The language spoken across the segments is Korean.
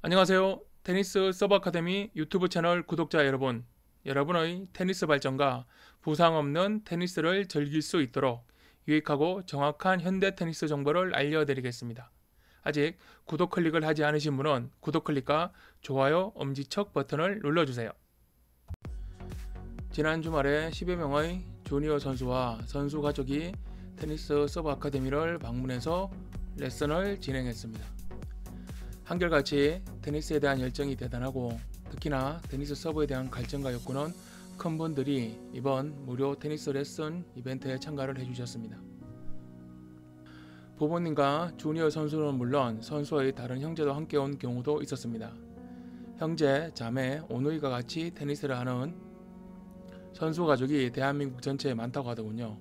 안녕하세요. 테니스 서브 아카데미 유튜브 채널 구독자 여러분. 여러분의 테니스 발전과 부상 없는 테니스를 즐길 수 있도록 유익하고 정확한 현대 테니스 정보를 알려드리겠습니다. 아직 구독 클릭을 하지 않으신 분은 구독 클릭과 좋아요, 엄지척 버튼을 눌러주세요. 지난 주말에 10여 명의 주니어 선수와 선수 가족이 테니스 서브 아카데미를 방문해서 레슨을 진행했습니다. 한결같이 테니스에 대한 열정이 대단하고 특히나 테니스 서브에 대한 갈증과 욕구는 큰 분들이 이번 무료 테니스 레슨 이벤트에 참가를 해주셨습니다. 부모님과 주니어 선수는 물론 선수의 다른 형제도 함께 온 경우도 있었습니다. 형제, 자매, 오누이가 같이 테니스를 하는 선수 가족이 대한민국 전체에 많다고 하더군요.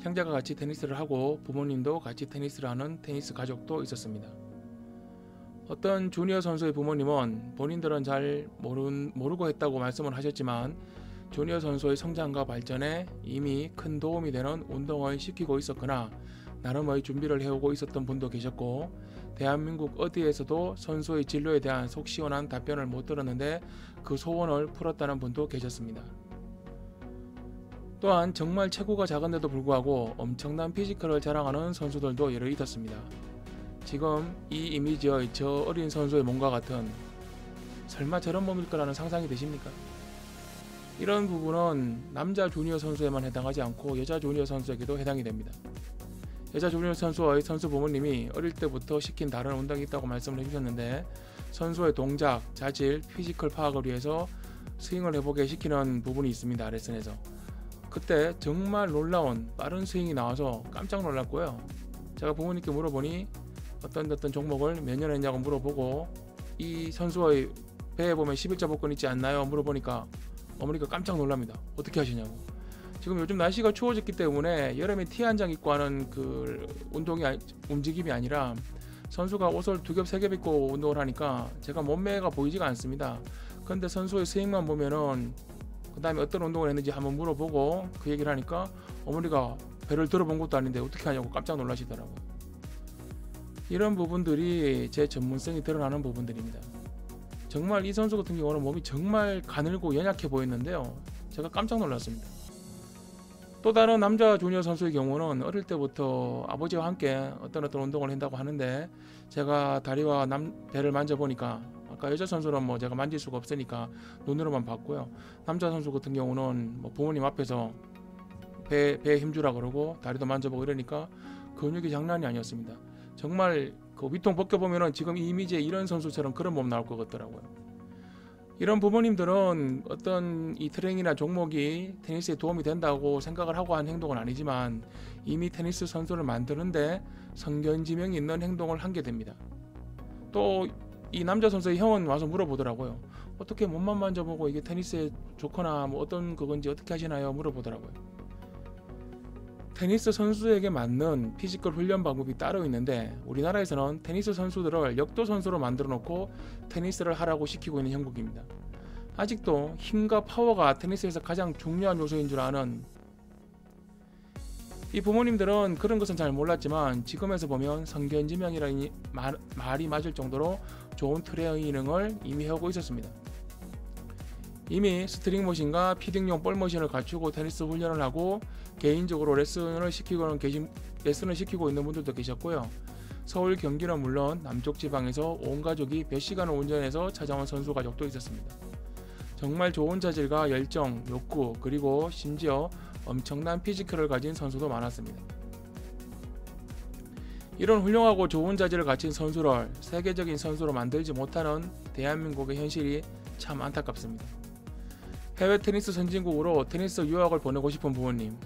형제가 같이 테니스를 하고 부모님도 같이 테니스를 하는 테니스 가족도 있었습니다. 어떤 주니어 선수의 부모님은 본인들은 잘 모른, 모르고 했다고 말씀을 하셨지만 주니어 선수의 성장과 발전에 이미 큰 도움이 되는 운동을 시키고 있었거나 나름의 준비를 해오고 있었던 분도 계셨고 대한민국 어디에서도 선수의 진로에 대한 속 시원한 답변을 못 들었는데 그 소원을 풀었다는 분도 계셨습니다. 또한 정말 체구가 작은데도 불구하고 엄청난 피지컬을 자랑하는 선수들도 여러 있었습니다. 지금 이 이미지의 저 어린 선수의 몸과 같은 설마 저런 몸일 거라는 상상이 되십니까? 이런 부분은 남자 주니어 선수에만 해당하지 않고 여자 주니어 선수에게도 해당이 됩니다. 여자 주니어 선수의 선수 부모님이 어릴 때부터 시킨 다른 운동이 있다고 말씀을 해주셨는데 선수의 동작, 자질, 피지컬 파악을 위해서 스윙을 해보게 시키는 부분이 있습니다. 레슨에서. 그때 정말 놀라운 빠른 스윙이 나와서 깜짝 놀랐고요. 제가 부모님께 물어보니 어떤 어떤 종목을 몇 년 했냐고 물어보고 이 선수의 배에 보면 11자 복근 있지 않나요? 물어보니까 어머니가 깜짝 놀랍니다. 어떻게 하시냐고. 지금 요즘 날씨가 추워졌기 때문에 여름에 티 한 장 입고 하는 그 운동이 움직임이 아니라 선수가 옷을 두 겹 세 겹 입고 운동을 하니까 제가 몸매가 보이지가 않습니다. 그런데 선수의 스윙만 보면은 그 다음에 어떤 운동을 했는지 한번 물어보고 그 얘기를 하니까 어머니가 배를 들어본 것도 아닌데 어떻게 하냐고 깜짝 놀라시더라고요. 이런 부분들이 제 전문성이 드러나는 부분들입니다. 정말 이 선수 같은 경우는 몸이 정말 가늘고 연약해 보였는데요. 제가 깜짝 놀랐습니다. 또 다른 남자 주니어 선수의 경우는 어릴 때부터 아버지와 함께 어떤 어떤 운동을 한다고 하는데 제가 다리와 남, 배를 만져보니까 아까 여자 선수는 뭐 제가 만질 수가 없으니까 눈으로만 봤고요. 남자 선수 같은 경우는 뭐 부모님 앞에서 배, 배에 힘주라 그러고 다리도 만져보고 이러니까 근육이 장난이 아니었습니다. 정말 그 위통 벗겨보면은 지금 이 이미지에 이런 선수처럼 그런 몸 나올 것 같더라고요. 이런 부모님들은 어떤 이 트레이닝이나 종목이 테니스에 도움이 된다고 생각을 하고 한 행동은 아니지만 이미 테니스 선수를 만드는데 선견지명이 있는 행동을 한 게 됩니다. 또 이 남자 선수의 형은 와서 물어보더라고요. 어떻게 몸만 만져보고 이게 테니스에 좋거나 뭐 어떤 그건지 어떻게 하시나요? 물어보더라고요. 테니스 선수에게 맞는 피지컬 훈련 방법이 따로 있는데 우리나라에서는 테니스 선수들을 역도 선수로 만들어 놓고 테니스를 하라고 시키고 있는 형국입니다. 아직도 힘과 파워가 테니스에서 가장 중요한 요소인 줄 아는 이 부모님들은 그런 것은 잘 몰랐지만 지금에서 보면 선견지명이라는 말이 맞을 정도로 좋은 트레이닝을 이미 하고 있었습니다. 이미 스트링 머신과 feeding용 볼 머신을 갖추고 테니스 훈련을 하고 개인적으로 레슨을 시키고는 계신 레슨을 시키고 있는 분들도 계셨고요. 서울 경기는 물론 남쪽 지방에서 온 가족이 몇 시간을 운전해서 찾아온 선수 가족도 있었습니다. 정말 좋은 자질과 열정, 욕구 그리고 심지어 엄청난 피지컬을 가진 선수도 많았습니다. 이런 훌륭하고 좋은 자질을 갖춘 선수를 세계적인 선수로 만들지 못하는 대한민국의 현실이 참 안타깝습니다. 해외 테니스 선진국으로 테니스 유학을 보내고 싶은 부모님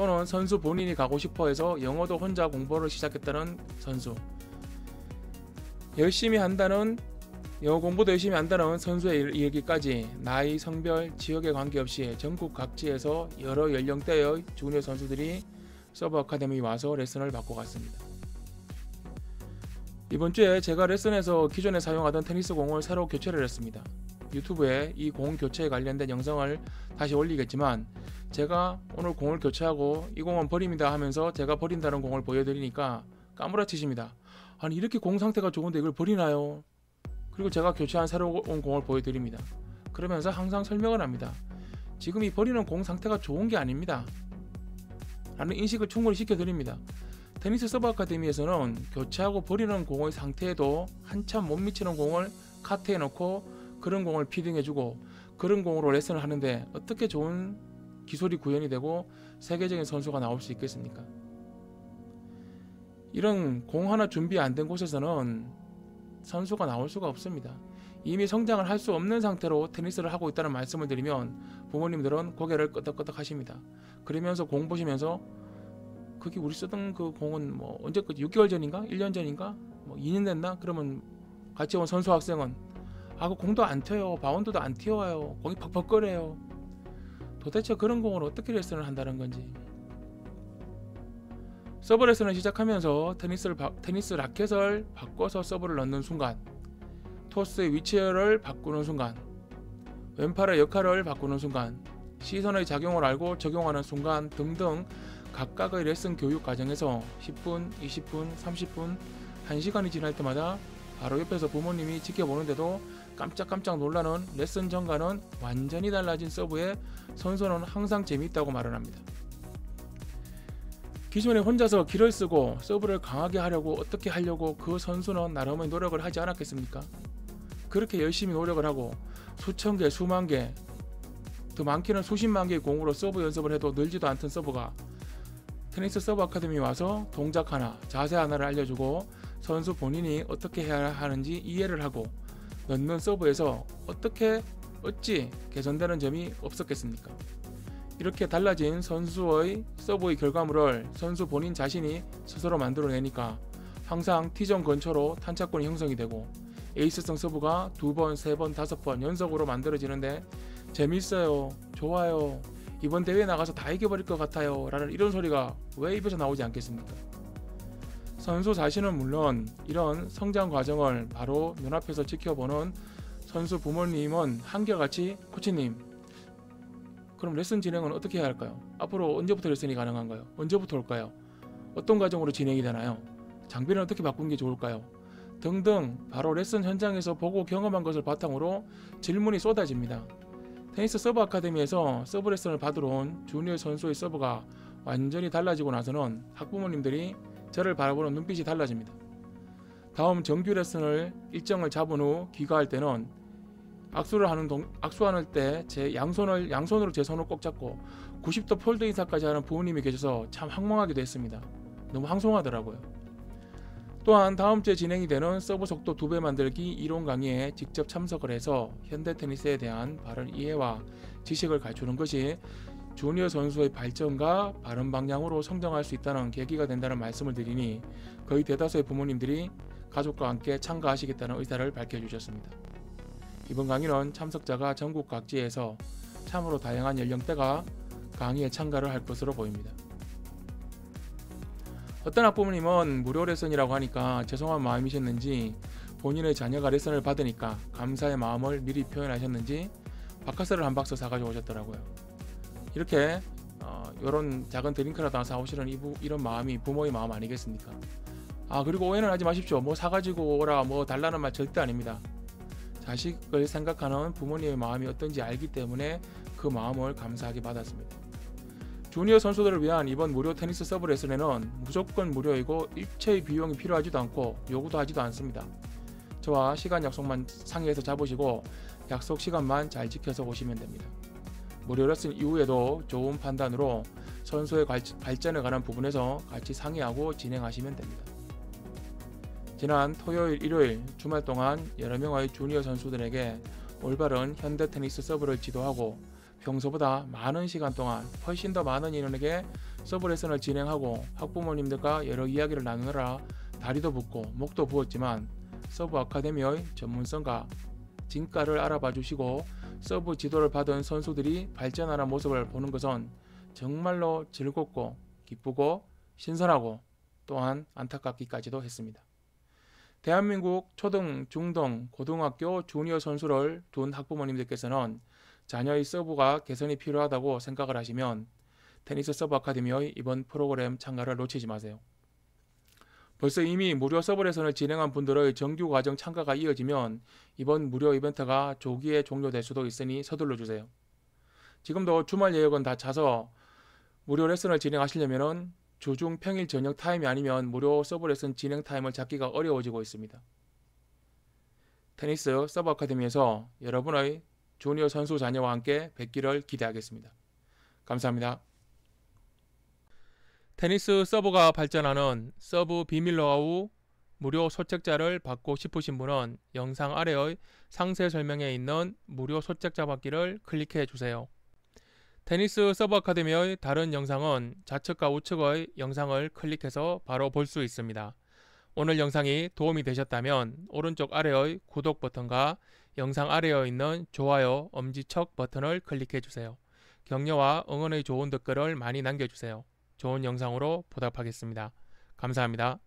또는 선수 본인이 가고 싶어 해서 영어도 혼자 공부를 시작했다는 선수 열심히 한다는 영어 공부도 열심히 한다는 선수에 이르기까지 나이, 성별, 지역에 관계없이 전국 각지에서 여러 연령대의 주니어 선수들이 서브 아카데미 와서 레슨을 받고 갔습니다. 이번 주에 제가 레슨에서 기존에 사용하던 테니스 공을 새로 교체를 했습니다. 유튜브에 이 공 교체에 관련된 영상을 다시 올리겠지만 제가 오늘 공을 교체하고 이 공은 버립니다 하면서 제가 버린다는 공을 보여드리니까 까무라치십니다. 아니 이렇게 공 상태가 좋은데 이걸 버리나요? 그리고 제가 교체한 새로운 공을 보여드립니다. 그러면서 항상 설명을 합니다. 지금 이 버리는 공 상태가 좋은 게 아닙니다. 라는 인식을 충분히 시켜드립니다. 테니스 서브 아카데미에서는 교체하고 버리는 공의 상태에도 한참 못 미치는 공을 카트에 넣고 그런 공을 feeding해주고 그런 공으로 레슨을 하는데 어떻게 좋은 기술이 구현이 되고 세계적인 선수가 나올 수 있겠습니까? 이런 공 하나 준비 안 된 곳에서는 선수가 나올 수가 없습니다. 이미 성장을 할 수 없는 상태로 테니스를 하고 있다는 말씀을 드리면 부모님들은 고개를 끄덕끄덕 하십니다. 그러면서 공 보시면서 그게 우리 쓰던 그 공은 뭐 언제까지 6개월 전인가? 1년 전인가? 뭐 2년 됐나? 그러면 같이 온 선수 학생은 아 그 공도 안 튀어요. 바운드도 안 튀어와요. 공이 퍽퍽거려요. 도대체 그런 공을 어떻게 레슨을 한다는 건지 서브 레슨을 시작하면서 테니스를 바, 테니스 라켓을 바꿔서 서브를 넣는 순간 토스의 위치를 바꾸는 순간 왼팔의 역할을 바꾸는 순간 시선의 작용을 알고 적용하는 순간 등등 각각의 레슨 교육 과정에서 10분, 20분, 30분, 1시간이 지날 때마다 바로 옆에서 부모님이 지켜보는데도 깜짝깜짝 놀라는 레슨 전과는 완전히 달라진 서브에 선수는 항상 재미있다고 말을 합니다. 기존에 혼자서 길을 쓰고 서브를 강하게 하려고 어떻게 하려고 그 선수는 나름의 노력을 하지 않았겠습니까? 그렇게 열심히 노력을 하고 수천 개, 수만 개, 더 많게는 수십만 개의 공으로 서브 연습을 해도 늘지도 않던 서브가 테니스 서브 아카데미 와서 동작 하나, 자세 하나를 알려주고 선수 본인이 어떻게 해야 하는지 이해를 하고 넣는 서브에서 어떻게 어찌 개선되는 점이 없었겠습니까? 이렇게 달라진 선수의 서브의 결과물을 선수 본인 자신이 스스로 만들어내니까 항상 T존 근처로 탄착권이 형성이 되고 에이스성 서브가 두 번, 세 번, 다섯 번 연속으로 만들어지는데 재밌어요, 좋아요, 이번 대회 나가서 다 이겨버릴 것 같아요 라는 이런 소리가 왜 입에서 나오지 않겠습니까? 선수 자신은 물론 이런 성장 과정을 바로 눈앞에서 지켜보는 선수 부모님은 한결같이 코치님 그럼 레슨 진행은 어떻게 해야 할까요? 앞으로 언제부터 레슨이 가능한가요? 언제부터 올까요? 어떤 과정으로 진행이 되나요? 장비는 어떻게 바꾸는 게 좋을까요? 등등 바로 레슨 현장에서 보고 경험한 것을 바탕으로 질문이 쏟아집니다. 테니스 서브 아카데미에서 서브 레슨을 받으러 온 주니어 선수의 서브가 완전히 달라지고 나서는 학부모님들이 저를 바라보는 눈빛이 달라집니다. 다음 정규 레슨을 일정을 잡은 후 귀가할 때는 악수를 하는 동, 악수하는 때 제 양손을 양손으로 제 손을 꼭 잡고 90도 폴더 인사까지 하는 부모님이 계셔서 참 황망하기도 했습니다. 너무 황송하더라고요. 또한 다음 주에 진행이 되는 서브 속도 두 배 만들기 이론 강의에 직접 참석을 해서 현대 테니스에 대한 바른 이해와 지식을 갖추는 것이 주니어 선수의 발전과 바른 방향으로 성장할 수 있다는 계기가 된다는 말씀을 드리니 거의 대다수의 부모님들이 가족과 함께 참가하시겠다는 의사를 밝혀주셨습니다. 이번 강의는 참석자가 전국 각지에서 참으로 다양한 연령대가 강의에 참가를 할 것으로 보입니다. 어떤 학부모님은 무료 레슨이라고 하니까 죄송한 마음이셨는지 본인의 자녀가 레슨을 받으니까 감사의 마음을 미리 표현하셨는지 바카스를 한 박스 사가지고 오셨더라고요. 이렇게 어, 이런 작은 드링크라도 사오시는 이부, 이런 마음이 부모의 마음 아니겠습니까? 아 그리고 오해는 하지 마십시오. 뭐 사가지고 오라 뭐 달라는 말 절대 아닙니다. 자식을 생각하는 부모님의 마음이 어떤지 알기 때문에 그 마음을 감사하게 받았습니다. 주니어 선수들을 위한 이번 무료 테니스 서브 레슨에는 무조건 무료이고 일체의 비용이 필요하지도 않고 요구도 하지도 않습니다. 저와 시간 약속만 상의해서 잡으시고 약속 시간만 잘 지켜서 오시면 됩니다. 무료 레슨 이후에도 좋은 판단으로 선수의 발전에 관한 부분에서 같이 상의하고 진행하시면 됩니다. 지난 토요일, 일요일 주말 동안 여러 명의 주니어 선수들에게 올바른 현대 테니스 서브를 지도하고 평소보다 많은 시간 동안 훨씬 더 많은 인원에게 서브 레슨을 진행하고 학부모님들과 여러 이야기를 나누느라 다리도 붓고 목도 부었지만 서브 아카데미의 전문성과 진가를 알아봐 주시고 서브 지도를 받은 선수들이 발전하는 모습을 보는 것은 정말로 즐겁고 기쁘고 신선하고 또한 안타깝기까지도 했습니다. 대한민국 초등, 중등, 고등학교 주니어 선수를 둔 학부모님들께서는 자녀의 서브가 개선이 필요하다고 생각을 하시면 테니스 서브 아카데미의 이번 프로그램 참가를 놓치지 마세요. 벌써 이미 무료 서브 레슨을 진행한 분들의 정규 과정 참가가 이어지면 이번 무료 이벤트가 조기에 종료될 수도 있으니 서둘러 주세요. 지금도 주말 예약은 다 차서 무료 레슨을 진행하시려면 주중 평일 저녁 타임이 아니면 무료 서브 레슨 진행 타임을 잡기가 어려워지고 있습니다. 테니스 서브 아카데미에서 여러분의 주니어 선수 자녀와 함께 뵙기를 기대하겠습니다. 감사합니다. 테니스 서브가 발전하는 서브 비밀 노하우 무료 소책자를 받고 싶으신 분은 영상 아래의 상세 설명에 있는 무료 소책자 받기를 클릭해 주세요. 테니스 서브 아카데미의 다른 영상은 좌측과 우측의 영상을 클릭해서 바로 볼 수 있습니다. 오늘 영상이 도움이 되셨다면 오른쪽 아래의 구독 버튼과 영상 아래에 있는 좋아요 엄지척 버튼을 클릭해 주세요. 격려와 응원의 좋은 댓글을 많이 남겨주세요. 좋은 영상으로 보답하겠습니다. 감사합니다.